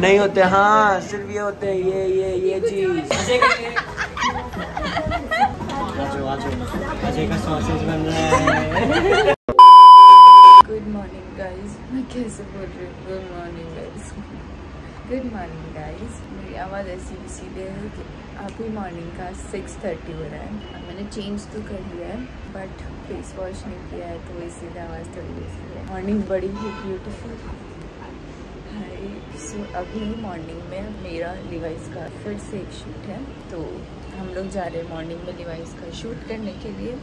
नहीं होते हाँ सिर्फ़ ये होते हैं ये ये ये चीज़। गुड मॉर्निंग गाइस मैं कैसे बोल रही हूँ? Good morning guys good morning guys मेरी आवाज़ ऐसी इसीलिए है कि अभी मॉर्निंग का सिक्स थर्टी हो रहा है। और मैंने चेंज तो कर लिया है बट फेस वॉश नहीं किया है तो इसीलिए आवाज़ थोड़ी ऐसी है। मॉर्निंग बड़ी ही ब्यूटीफुल सो अभी मॉर्निंग में मेरा लिवाइस का फिर से एक शूट है। तो हम लोग जा रहे हैं मॉर्निंग में लिवाइस का शूट करने के लिए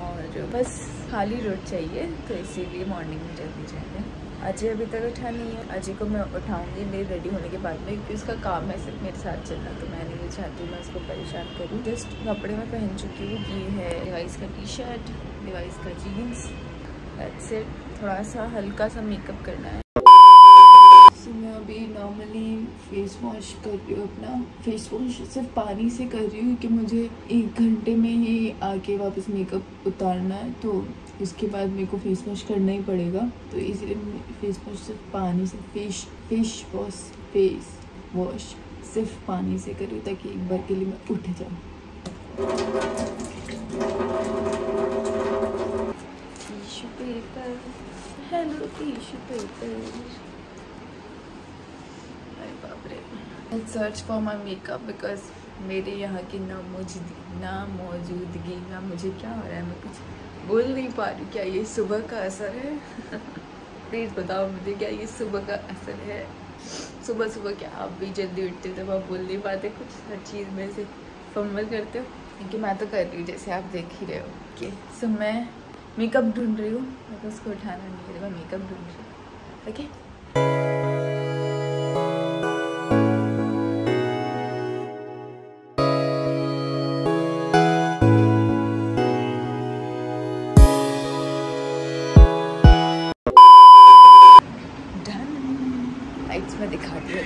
और बस खाली रोड चाहिए तो इसीलिए मॉर्निंग में जल्दी जा रहे हैं। अजय अभी तक उठा नहीं है। अजय को मैं उठाऊँगी ले रेडी होने के बाद में, क्योंकि उसका काम है सिर्फ़ मेरे साथ चलना तो मैं नहीं चाहती मैं उसको परेशान करूँ। जस्ट कपड़े में पहन चुकी हूँ, ये है डिवाइस का टी शर्ट डिवाइस का जीन्स इट थोड़ा सा हल्का सा मेकअप करना है। सो मैं अभी नॉर्मली फेस वॉश कर रही हूँ अपना। फेस वॉश सिर्फ़ पानी से कर रही हूँ कि मुझे एक घंटे में ही आके वापस मेकअप उतारना है तो उसके बाद मेरे को फेस वॉश करना ही पड़ेगा। तो इसलिए फेस वॉश सिर्फ़ पानी से face face wash face wash सिर्फ़ पानी से कर रही हूँ ताकि एक बार के लिए मैं उठ जाऊँ। हेलो टिश्यू पेपर रे search for my makeup because मेरे यहाँ की ना मौजूदगी ना मौजूदगी, ना मुझे क्या हो रहा है, मैं कुछ बोल नहीं पा रही। क्या ये सुबह का असर है? प्लीज़ बताओ मुझे, क्या ये सुबह का असर है? सुबह सुबह क्या आप भी जल्दी उठते हो तो आप बोल नहीं पाते? कुछ हर चीज़ में से फम्बल करते हो? क्योंकि मैं तो कर रही हूँ, जैसे आप देख ही रहे हो। कि सो मैं मेकअप ढूंढ रही हूँ, मैं तो उसको उठाना नहीं है मैं मेकअप ढूंढ रही हूँ। ओके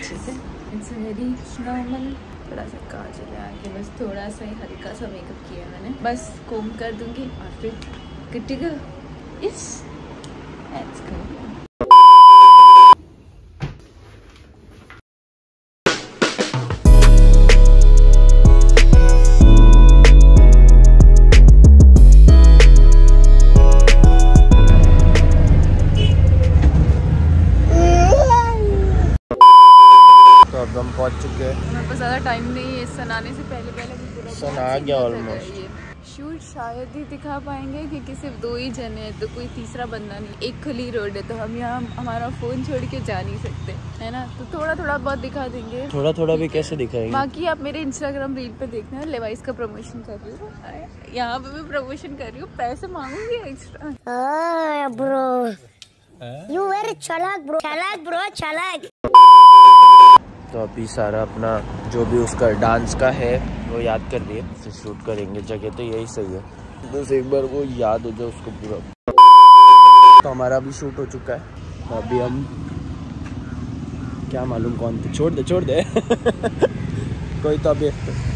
अच्छे से। इट्स वेरी नॉर्मल थोड़ा सा काजल है आगे, बस थोड़ा सा ही हल्का सा मेकअप किया मैंने। बस कोम कर दूँगी और फिर गुड टू पहुँच चुके हैं पास ज़्यादा टाइम नहीं है सन आने से पहले पहले भी पूरा सन आ गया almost. शूट शायद ही दिखा पाएँगे क्योंकि सिर्फ़ दो ही जने हैं तो कोई तीसरा बंदा नहीं एक खुली रोड है तो हम यहाँ हमारा फ़ोन छोड़ के जा नहीं सकते है ना तो थोड़ा थोड़ा बहुत दिखा देंगे थोड़ा थोड़ा भी कैसे दिखाएँगे बाकी आप मेरे इंस्टाग्राम रील पे देखना लेवाइस का प्रमोशन कर रही हूँ यहाँ पे भी प्रमोशन कर रही हूँ पैसे मांगूँगी extra Ah, bro. You very chalak, bro. Chalak, bro. तो अभी सारा अपना जो भी उसका डांस का है, वो याद कर लिए। फिर शूट करेंगे। जगह तो यही सही है। बस एक बार वो याद हो जाए उसको पूरा। तो हमारा अभी शूट हो चुका है। तो अभी हम क्या मालूम कौन थे। छोड़ दे छोड़ दे। कोई तो अभी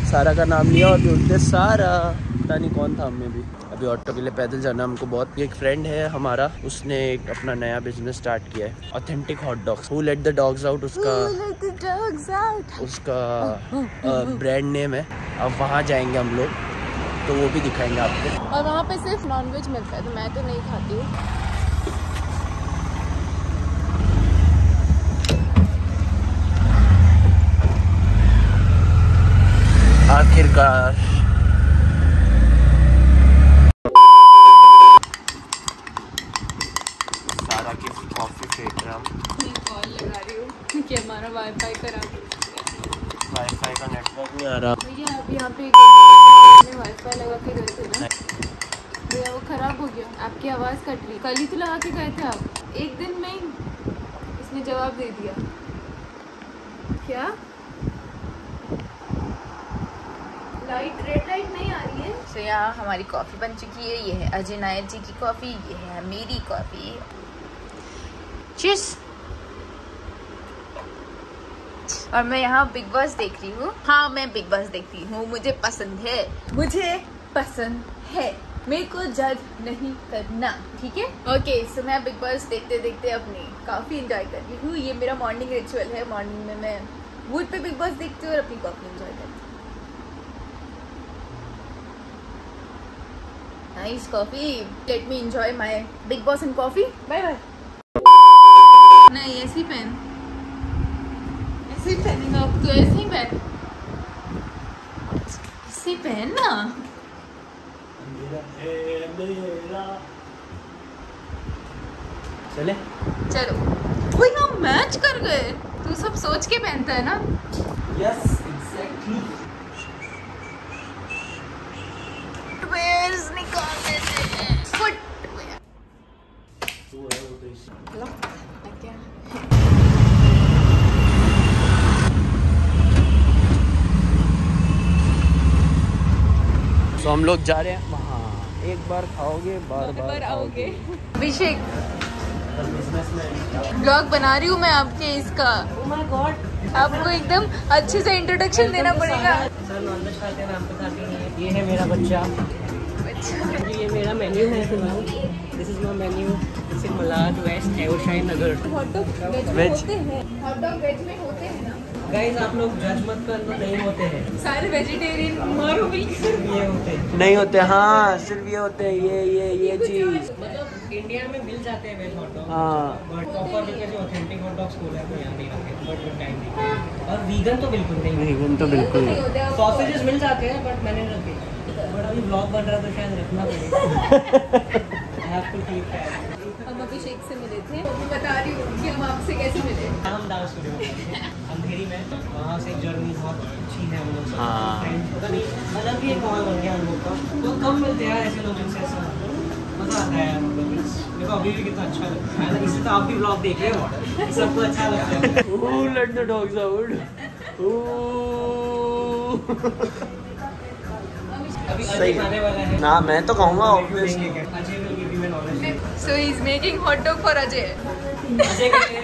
सारा का नाम लिया और ढूंढते सारा। पता नहीं कौन था हमें भी। अभी ऑटो के लिए पैदल जाना हमको बहुत एक फ्रेंड है हमारा उसने एक अपना नया बिज़नेस स्टार्ट किया है। Authentic hot dogs who let the dogs out उसका उसका ब्रांड नेम है। अब वहाँ जाएँगे हम लोग तो वो भी दिखाएँगे आपको। और वहाँ पे सिर्फ़ नॉनवेज मिलता है तो मैं तो नहीं खाती हूँ। आखिरकार सारा की कॉफ़ी फेंक रहा कॉल लगा रही हूँ क्योंकि हमारा वाईफाई करा वाईफाई का नेटवर्क नहीं आ रहा भैया अब यहाँ पे वाईफाई लगा के गए थे ना? भैया वो खराब हो गया। आपकी आवाज़ कट रही। कल ही तो लगा के गए थे आप। एक दिन में ही इसने जवाब दे दिया। क्या? लाइट रेड लाइट नहीं आ रही है? तो यहाँ हमारी कॉफ़ी बन चुकी है। ये है अजय नायर जी की कॉफ़ी ये है मेरी कॉफ़ी चीज़ और मैं यहाँ बिग बॉस देख रही हूँ। हाँ मैं बिग बॉस देखती हूँ। मुझे पसंद है। मुझे पसंद है। मेरे को जज नहीं करना ठीक है? ओके सो मैं बिग बॉस देखते देखते अपनी काफ़ी इंजॉय कर रही हूँ। ये मेरा मॉर्निंग रिचुअल है। मॉर्निंग में मैं वुड पे बिग बॉस देखती हूँ और अपनी कॉफ़ी इंजॉय करती हूँ। Nice coffee let me enjoy my big boss and coffee bye bye नहीं ऐसे पहन ऐसे ही पहनेगा अब तो ऐसे ही पहन ऐसे चले। चलो। वही हम मैच कर गए। तू सब सोच के पहनता है ना। यस एग्जैक्टली फुटवेयर्स निकाल देते हैं। फुटवेयर तो हम लोग जा रहे हैं। वहाँ एक बार खाओगे बार बार बार आओगे। अभिषेक ब्लॉग बना रही हूँ मैं आपके इसका। Oh आपको एकदम अच्छे से इंट्रोडक्शन देना पड़ेगा। सर खाते हैं हैं ये है मेरा बच्चा। ये मेरा मेन्यू है this is my menu this is Malad West Evershine Nagar hot dog veg में होते हैं। हॉटडॉग वेज में हैं गाइस आप लोग जज मत करना नहीं होते हैं। सारे वेजिटेरियन मारो ये होते हैं। नहीं होते हाँ सिर्फ़ ये होते हैं ये ये ये चीज़। मतलब इंडिया में मिल जाते हैं वेज हॉट डॉग हाँ। But proper because authentic hot dogs है यहाँ नहीं रखे बट वो टाइम नहीं। और वीगन तो बिल्कुल नहीं वेगन तो बिल्कुल नहीं सॉसेजेस मिल जाते हैं बट मैंने रखे। बट अभी ब्लॉग बन रहा तो शायद रखना पड़ेगा। हम अभिषेक से मिले थे। तो बता रही हूँ कि हम आपसे कैसे मिले। हम डांस स्टूडियो में। थे, अंधेरी में वहाँ से जर्नी बहुत अच्छी है हम लोग हाँ। पता नहीं अलग ही एक माहौल बन गया हम लोग का। तो कम मिलते हैं ऐसे लोग जिनसे ऐसा मज़ा आता है मतलब it's- अभी भी कितना अच्छा लगता है। इससे तो आप भी ब्लॉग देख रहे हो। सबको अच्छा लगता है? सही। है। है। ना मैं तो देंगे obviously. So he is making hot dog for Ajay Ajay के लिए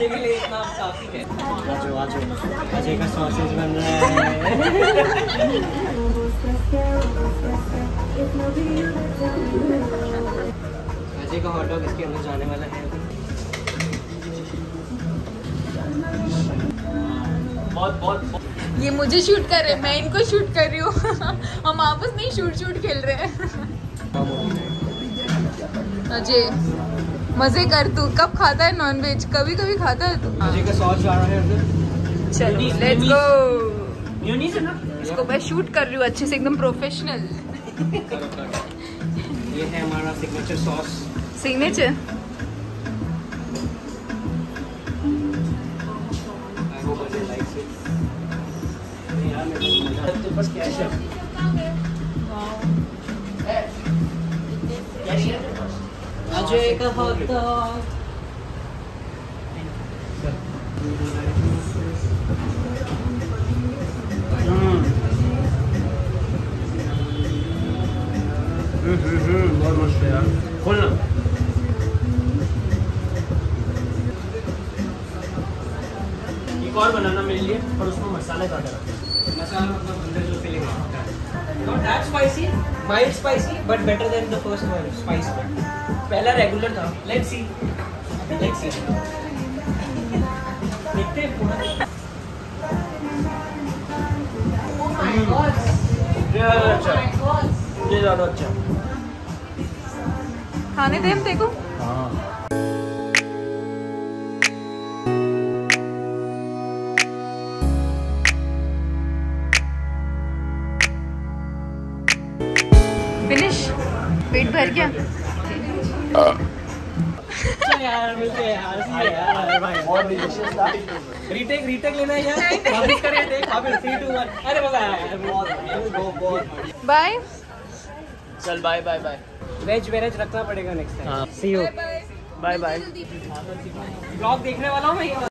अजय के लिए इतना काफ़ी है। आजो आजो। अजय का सॉसेज बन रहा है। अजय का हॉट डॉग इसके अंदर जाने वाला है। बहुत बहुत बहुत- ये मुझे शूट कर रहे हैं मैं इनको शूट कर रही हूँ। हम आपस में ही शूट शूट खेल रहे हैं? अजय मज़े कर तू। कब खाता है नॉनवेज कभी कभी खाता है तू। अजय का सॉस जा रहा है अंदर। चलो लेट्स गो है इसको मैं शूट कर रही हूँ अच्छे से एकदम प्रोफेशनल ये है हमारा signature sauce signature I hope Ajay likes it यार मेरे को मज़ा तो बस कैश है? अजय का हॉट डॉग। बहुत मस्त है यार खोलना एक और बनाना मेरे लिए पर उसमें मसाले ज़्यादा रखना मसाला मतलब अंदर जो फीलिंग आता है। Not that spicy mild spicy but better than the first one spice पहला रेगुलर था। लेट्स सी लेट्स सी देखते हैं पूरा। ये ज़्यादा अच्छा। ये ज़्यादा अच्छा। खाने दे हम देखो। हाँ। फिनिश पेट भर गया। रीटेक रीटेक लेना है यार। वापस करें टेक वापस 3 2 1 अरे मज़ा आया यार। बहुत बहुत बाय चल bye bye bye veg veg रखना पड़ेगा नेक्स्ट टाइम हाँ। See you bye bye bye blog देखने वाला हूँ मैं